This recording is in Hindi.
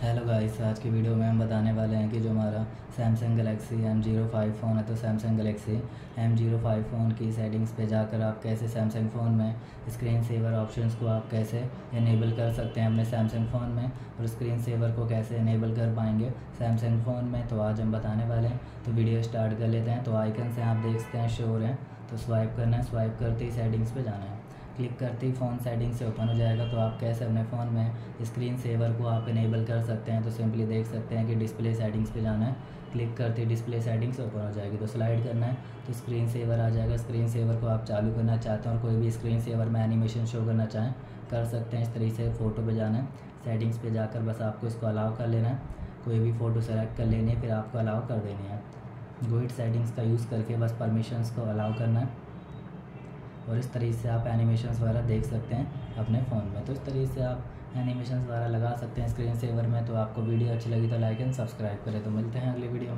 हेलो गाइस आज की वीडियो में हम बताने वाले हैं कि जो हमारा Samsung Galaxy M zero five phone है तो Samsung Galaxy M zero five phone की सेटिंग्स पे जाकर आप कैसे सैमसंग फ़ोन में स्क्रीन सेवर ऑप्शंस को आप कैसे इनेबल कर सकते हैं अपने सैमसंग फ़ोन में और स्क्रीन सेवर को कैसे इनेबल कर पाएँगे सैमसंग फ़ोन में तो आज हम बताने वाले हैं। तो वीडियो स्टार्ट कर लेते हैं। तो आइकन से आप देख सकते हैं शोर हैं। तो स्वाइप करना है स्वाइप करते ही सेटिंग्स पर जाना है। क्लिक करते ही फ़ोन सेटिंग से ओपन हो जाएगा। तो आप कैसे अपने फ़ोन में स्क्रीन सेवर को आप इनेबल कर सकते हैं। तो सिंपली देख सकते हैं कि डिस्प्ले सेटिंग्स पे जाना है। क्लिक करते ही डिस्प्ले सेटिंग्स ओपन हो जाएगी। तो स्लाइड करना है। तो स्क्रीन सेवर आ जाएगा। स्क्रीन सेवर को आप चालू करना चाहते हैं और कोई भी स्क्रीन सेवर में एनिमेशन शो करना चाहें, कर सकते हैं। इस तरीके से फ़ोटो पर जाना है। सेटिंग्स पर जाकर बस आपको इसको अलाउ कर लेना है। कोई भी फ़ोटो सेलेक्ट कर लेनी है, फिर आपको अलाउ कर देनी है। गोइट सेटिंग्स का यूज़ करके बस परमिशंस को अलाउ करना है। और इस तरीके से आप एनिमेशन वगैरह देख सकते हैं अपने फ़ोन में। तो इस तरीके से आप एनिमेशन वगैरह लगा सकते हैं स्क्रीन सेवर में। तो आपको वीडियो अच्छी लगी तो लाइक एंड सब्सक्राइब करें। तो मिलते हैं अगली वीडियो में।